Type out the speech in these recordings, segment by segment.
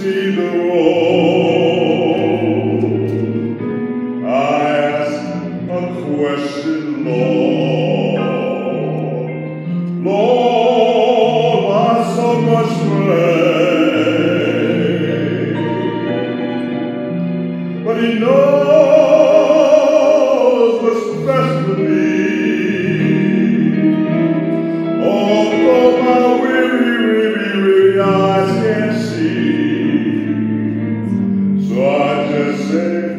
see the road. I ask a question, Lord. Lord, why so much pain? But He knows what's best for me. Although my weary, weary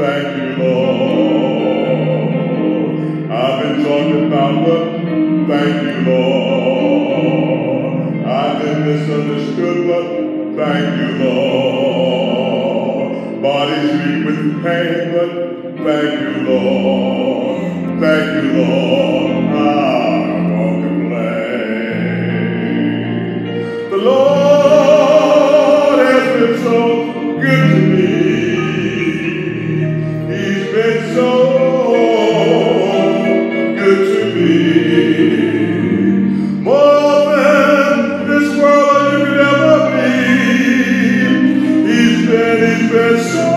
Thank you, Lord. I've been talking about but thank you, Lord. I've been misunderstood but thank you, Lord. Bodies beat with pain but thank you, Lord. Thank you, Lord. best